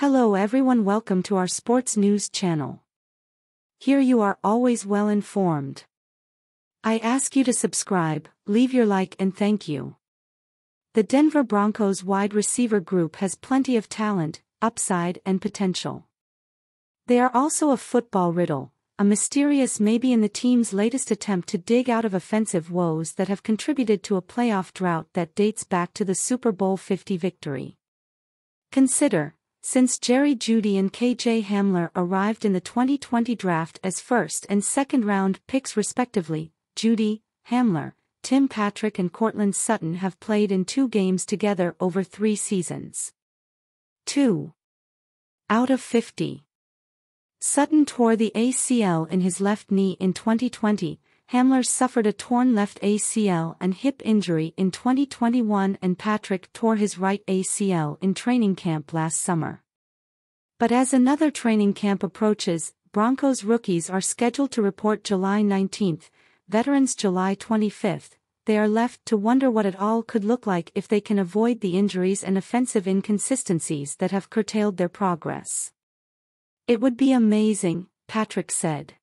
Hello everyone welcome to our sports news channel. Here you are always well informed. I ask you to subscribe, leave your like and thank you. The Denver Broncos wide receiver group has plenty of talent, upside and potential. They are also a football riddle, a mysterious maybe in the team's latest attempt to dig out of offensive woes that have contributed to a playoff drought that dates back to the Super Bowl 50 victory. Consider, since Jerry Jeudy and KJ Hamler arrived in the 2020 draft as first and second round picks respectively, Jeudy, Hamler, Tim Patrick and Courtland Sutton have played in two games together over three seasons. 2. Out of 50. Sutton tore the ACL in his left knee in 2020, Hamler suffered a torn left ACL and hip injury in 2021 and Patrick tore his right ACL in training camp last summer. But as another training camp approaches, Broncos rookies are scheduled to report July 19, veterans July 25, they are left to wonder what it all could look like if they can avoid the injuries and offensive inconsistencies that have curtailed their progress. It would be amazing, Patrick said.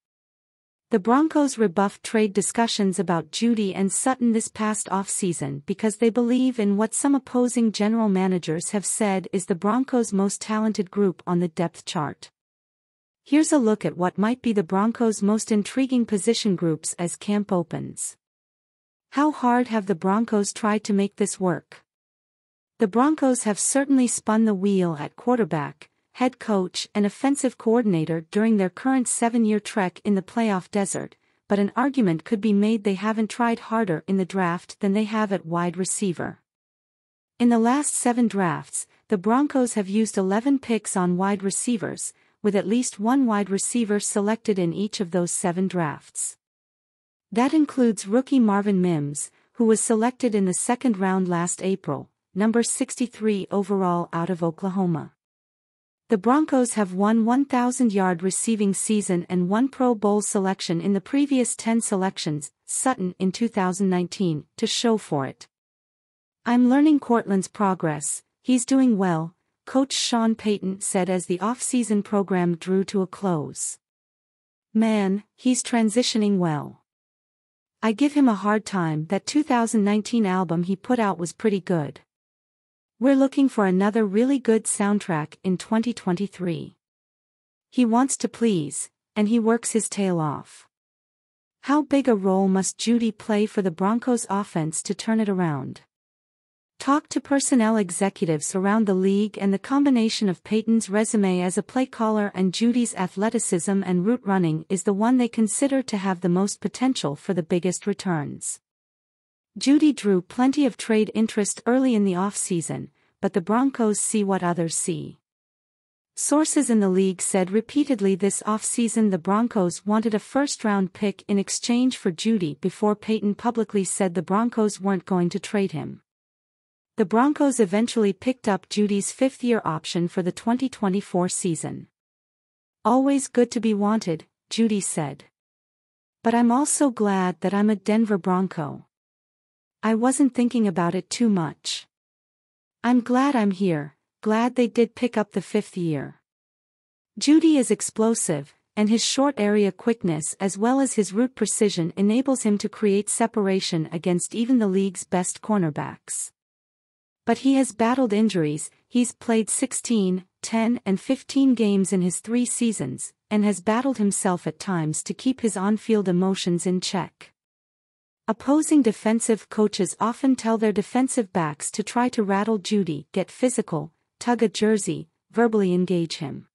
The Broncos rebuffed trade discussions about Jeudy and Sutton this past offseason because they believe in what some opposing general managers have said is the Broncos' most talented group on the depth chart. Here's a look at what might be the Broncos' most intriguing position groups as camp opens. How hard have the Broncos tried to make this work? The Broncos have certainly spun the wheel at quarterback, head coach and offensive coordinator during their current seven-year trek in the playoff desert, but an argument could be made they haven't tried harder in the draft than they have at wide receiver. In the last seven drafts, the Broncos have used 11 picks on wide receivers, with at least one wide receiver selected in each of those seven drafts. That includes rookie Marvin Mims, who was selected in the second round last April, number 63 overall out of Oklahoma. The Broncos have one 1,000-yard receiving season and one Pro Bowl selection in the previous 10 selections, Sutton in 2019, to show for it. I'm learning Courtland's progress, he's doing well, Coach Sean Payton said as the off-season program drew to a close. Man, he's transitioning well. I give him a hard time that 2019 album he put out was pretty good. We're looking for another really good soundtrack in 2023. He wants to please, and he works his tail off. How big a role must Jeudy play for the Broncos offense to turn it around? Talk to personnel executives around the league and the combination of Payton's resume as a play caller and Jeudy's athleticism and route running is the one they consider to have the most potential for the biggest returns. Jeudy drew plenty of trade interest early in the offseason, but the Broncos see what others see. Sources in the league said repeatedly this offseason the Broncos wanted a first-round pick in exchange for Jeudy before Payton publicly said the Broncos weren't going to trade him. The Broncos eventually picked up Jeudy's fifth-year option for the 2024 season. Always good to be wanted, Jeudy said. But I'm also glad that I'm a Denver Bronco. I wasn't thinking about it too much. I'm glad I'm here, glad they did pick up the fifth year. Jeudy is explosive, and his short area quickness as well as his route precision enables him to create separation against even the league's best cornerbacks. But he has battled injuries, he's played 16, 10 and 15 games in his three seasons, and has battled himself at times to keep his on-field emotions in check. Opposing defensive coaches often tell their defensive backs to try to rattle Jeudy, get physical, tug a jersey, verbally engage him.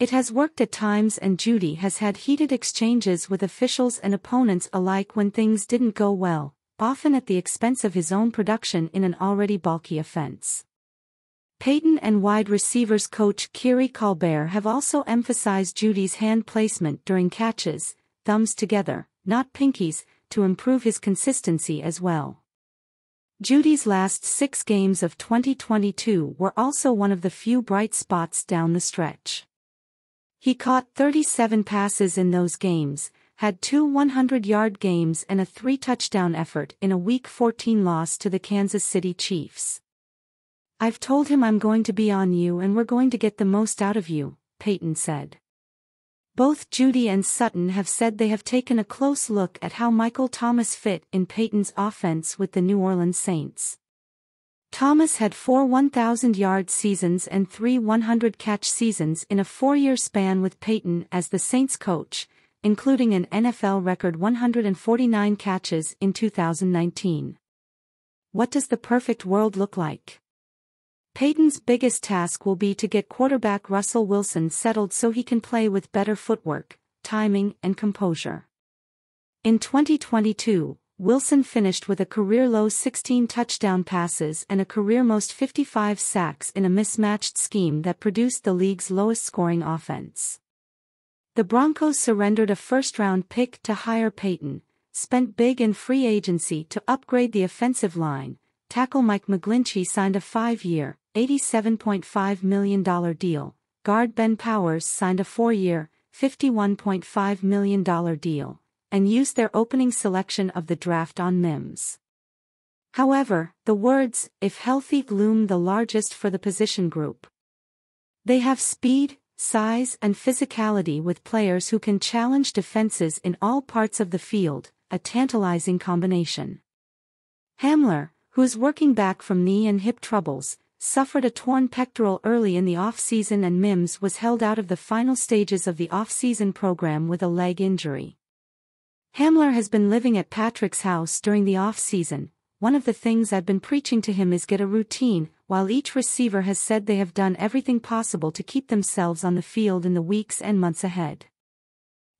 It has worked at times and Jeudy has had heated exchanges with officials and opponents alike when things didn't go well, often at the expense of his own production in an already bulky offense. Payton and wide receivers coach Keary Colbert have also emphasized Jeudy's hand placement during catches, thumbs together, not pinkies, to improve his consistency as well. Jeudy's last six games of 2022 were also one of the few bright spots down the stretch. He caught 37 passes in those games, had two 100-yard games and a three-touchdown effort in a Week 14 loss to the Kansas City Chiefs. I've told him I'm going to be on you and we're going to get the most out of you, Payton said. Both Jeudy and Sutton have said they have taken a close look at how Michael Thomas fit in Payton's offense with the New Orleans Saints. Thomas had four 1,000-yard seasons and three 100-catch seasons in a four-year span with Payton as the Saints coach, including an NFL record 149 catches in 2019. What does the perfect world look like? Payton's biggest task will be to get quarterback Russell Wilson settled so he can play with better footwork, timing, and composure. In 2022, Wilson finished with a career-low 16 touchdown passes and a career-most 55 sacks in a mismatched scheme that produced the league's lowest-scoring offense. The Broncos surrendered a first-round pick to hire Payton, spent big in free agency to upgrade the offensive line, tackle Mike McGlinchey signed a five-year, $87.5 million deal, guard Ben Powers signed a four-year, $51.5 million deal, and used their opening selection of the draft on Mims. However, the words, if healthy, loom the largest for the position group. They have speed, size and physicality with players who can challenge defenses in all parts of the field, a tantalizing combination. Hamler, who's working back from knee and hip troubles, suffered a torn pectoral early in the off-season and Mims was held out of the final stages of the off-season program with a leg injury. Hamler has been living at Patrick's house during the off-season. One of the things I've been preaching to him is get a routine, while each receiver has said they have done everything possible to keep themselves on the field in the weeks and months ahead.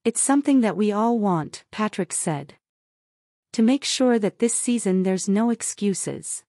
It's something that we all want, Patrick said. To make sure that this season there's no excuses.